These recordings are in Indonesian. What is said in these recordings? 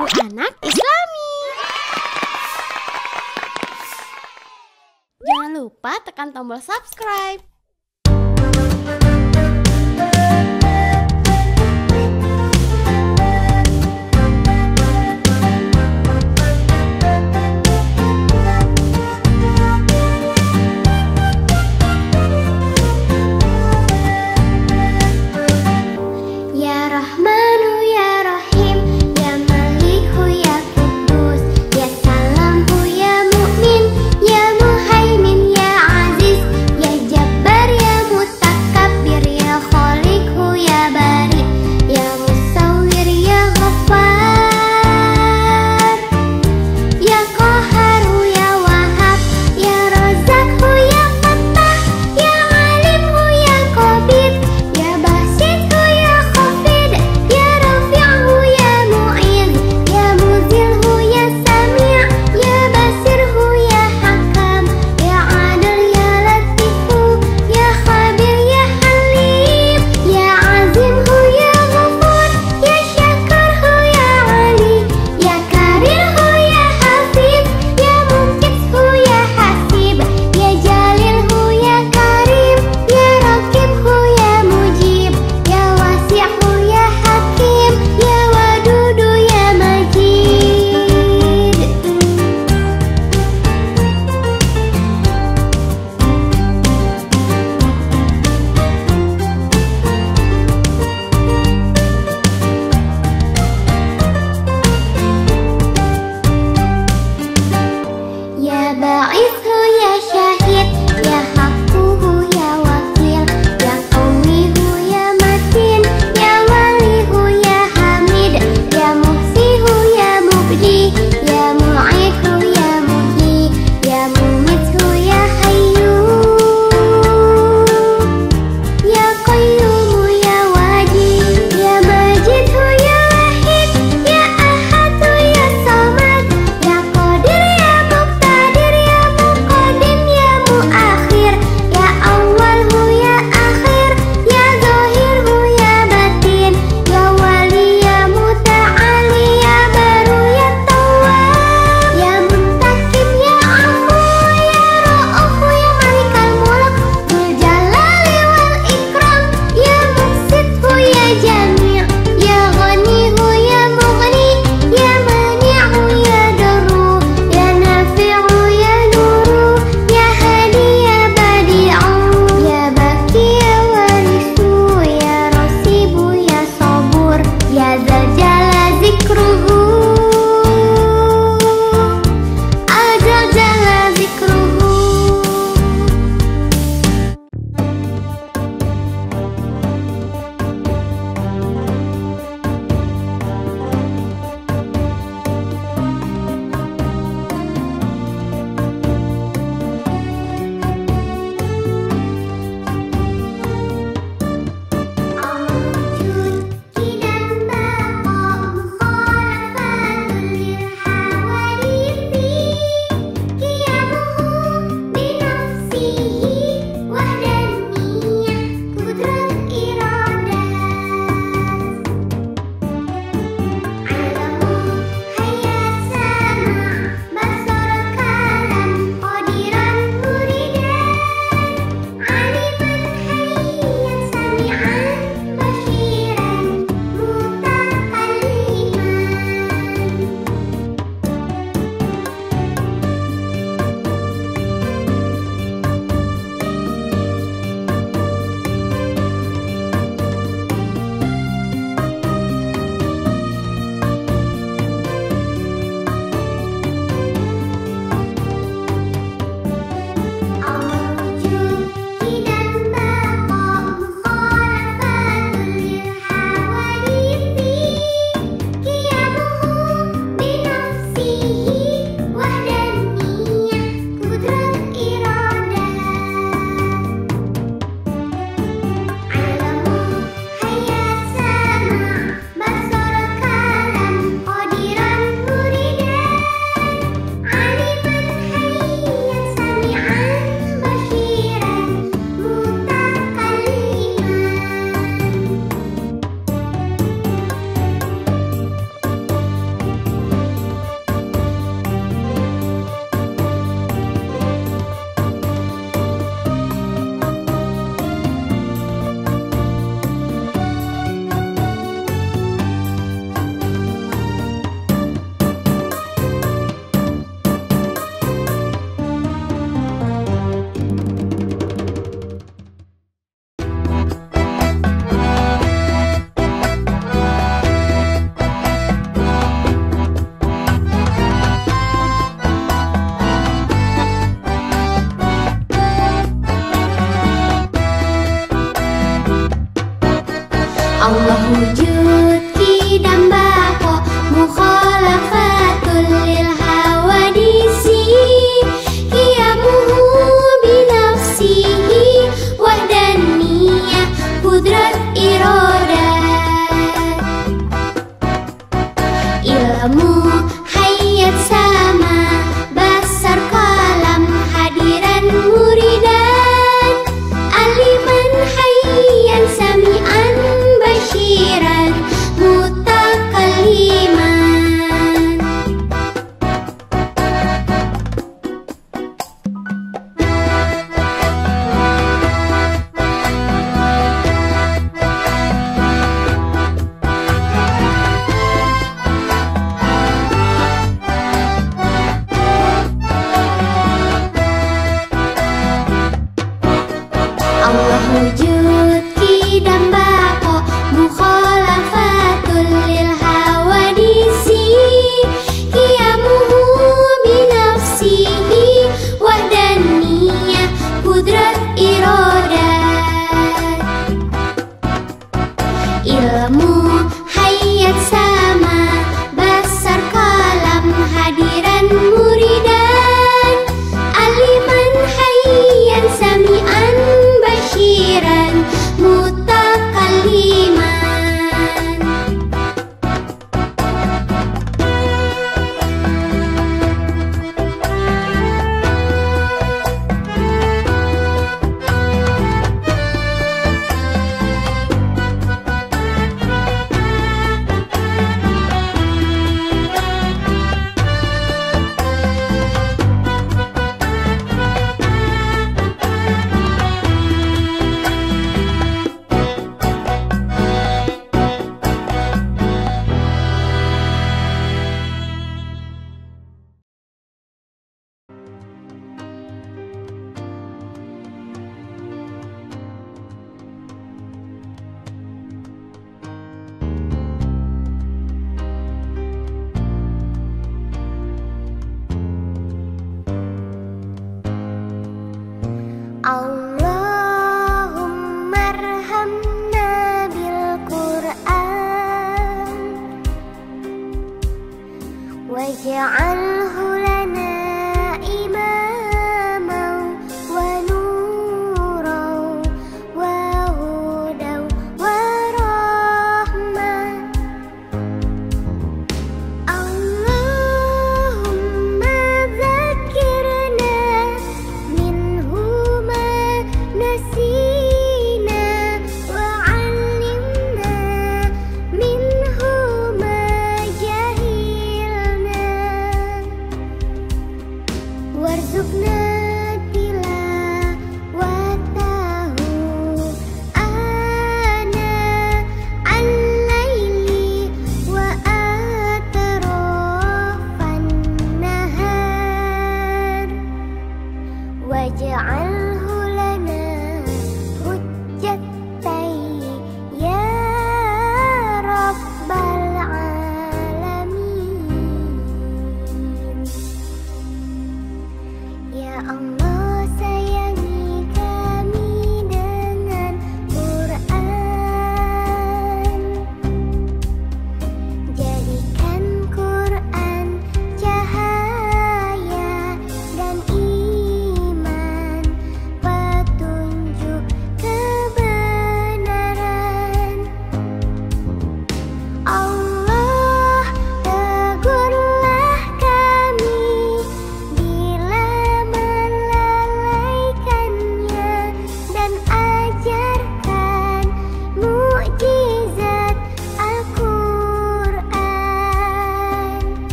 Ibu Anak Islami. Jangan lupa tekan tombol subscribe.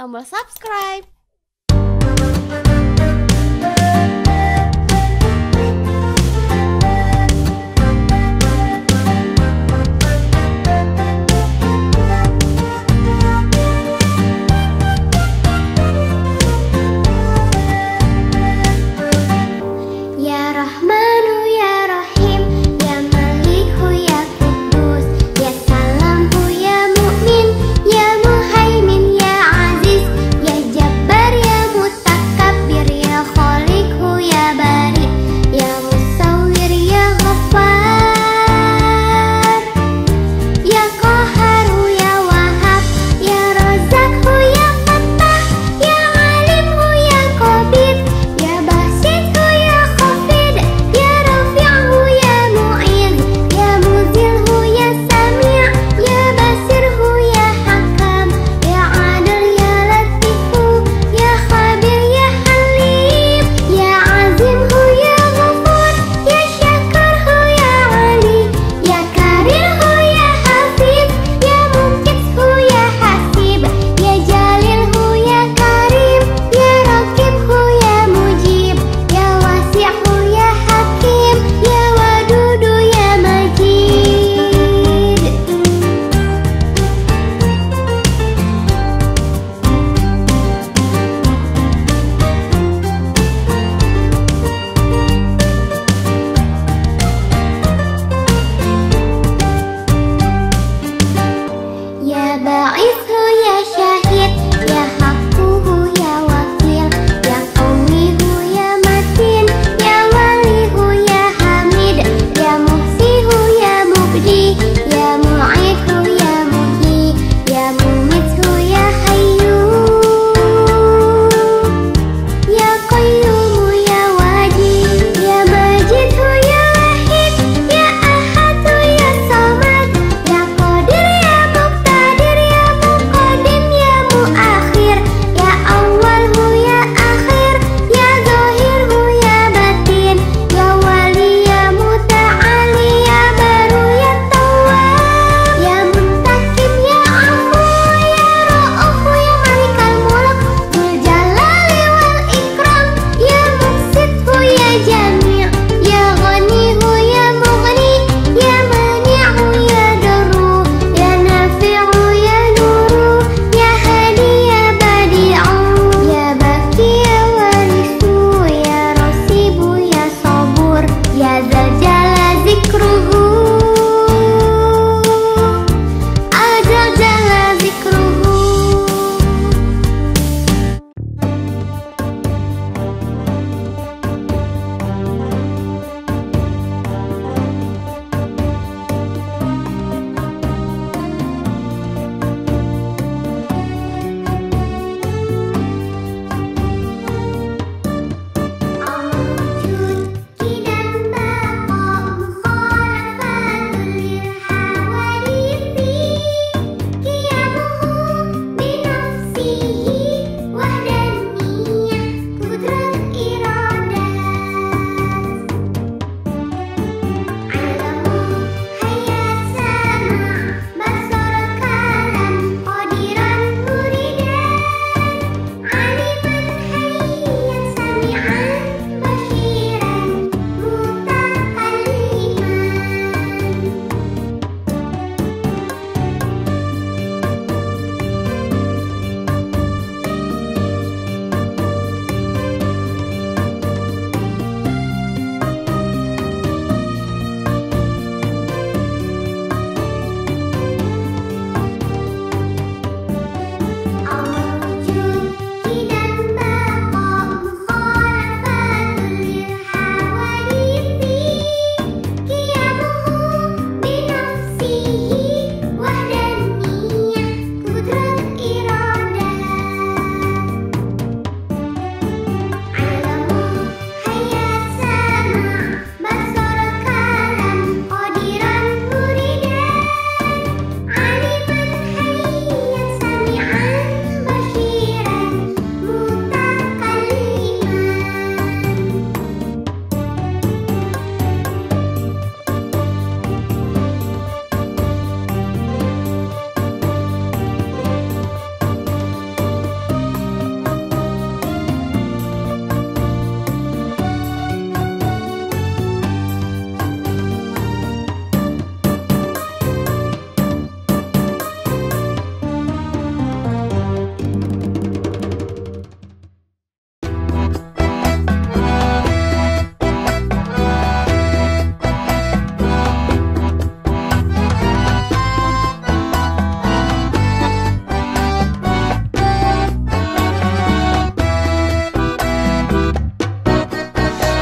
Tombol subscribe.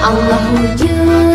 Allahu wujud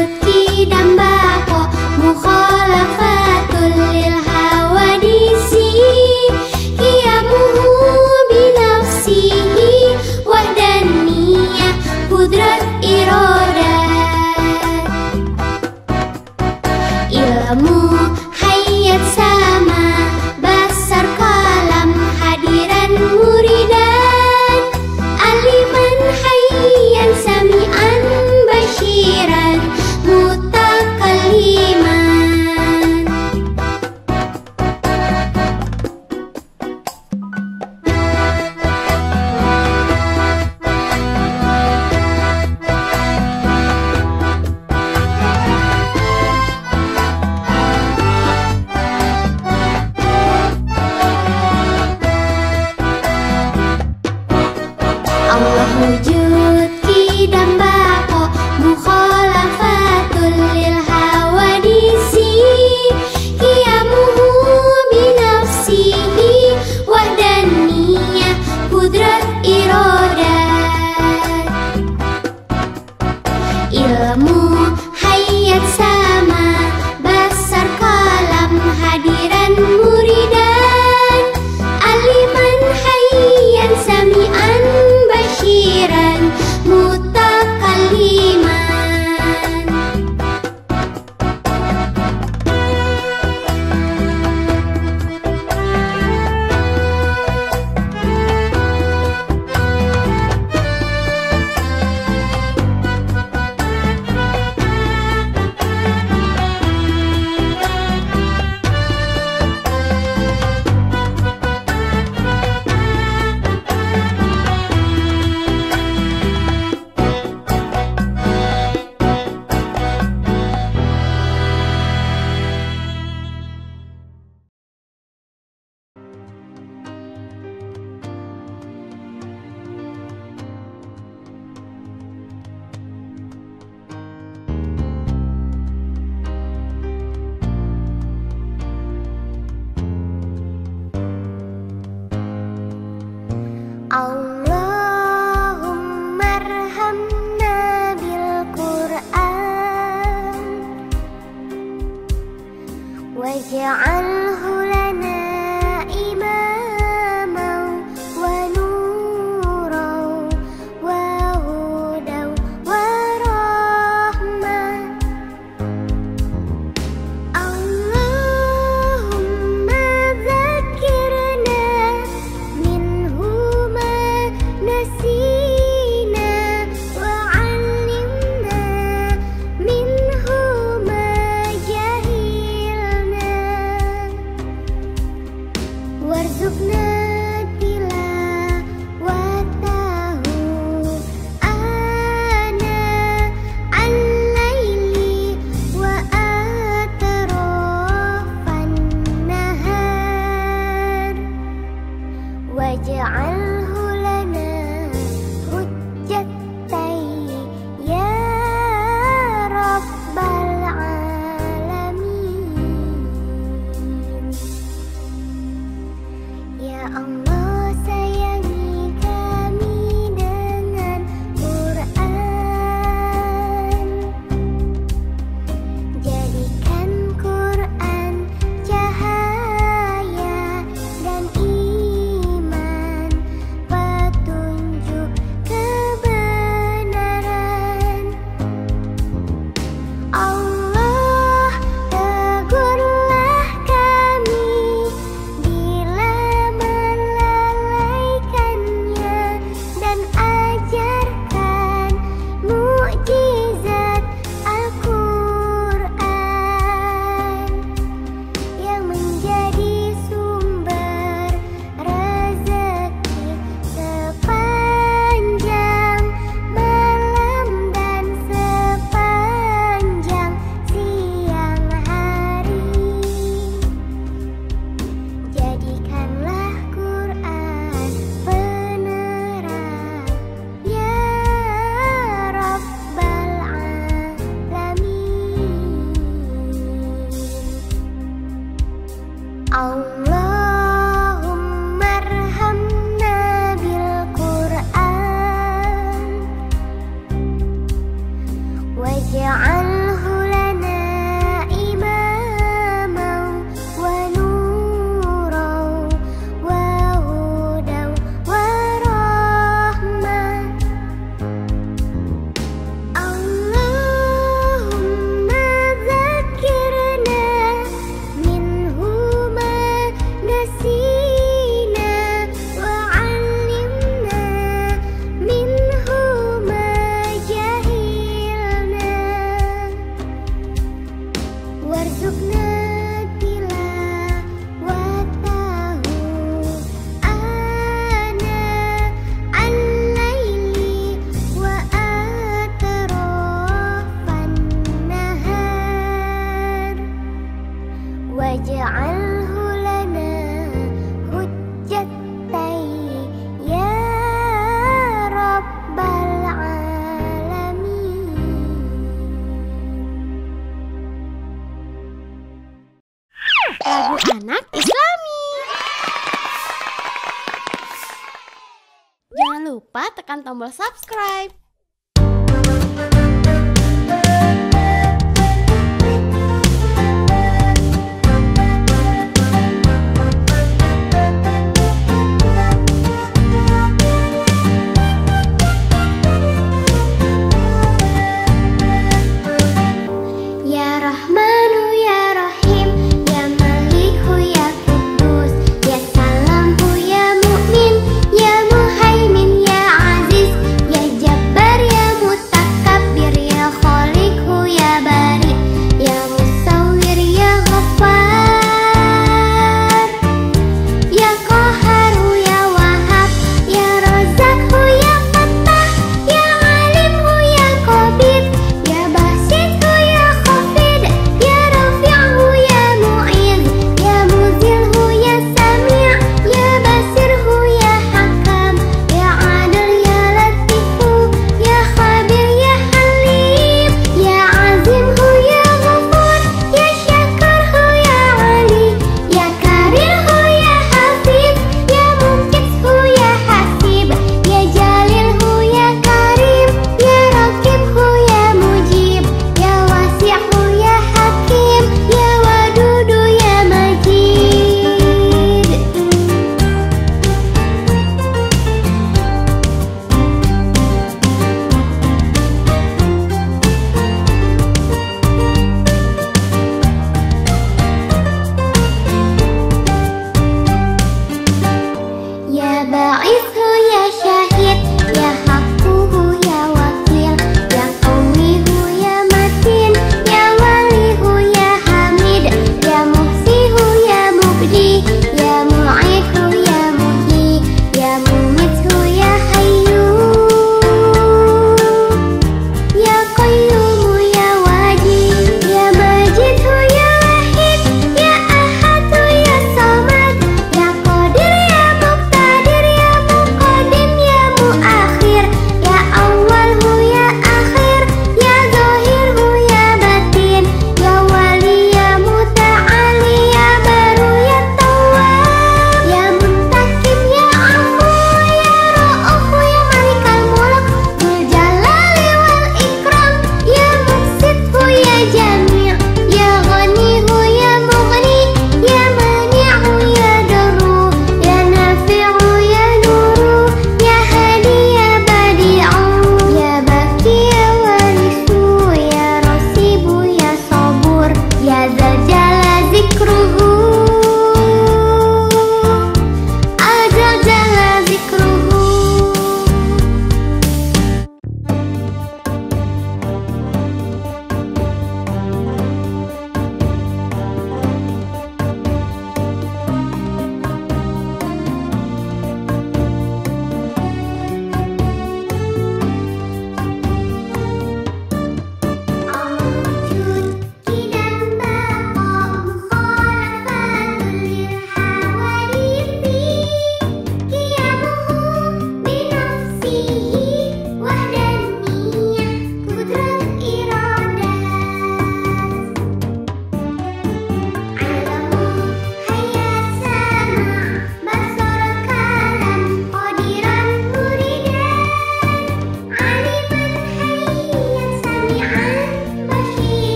lupa tekan tombol subscribe.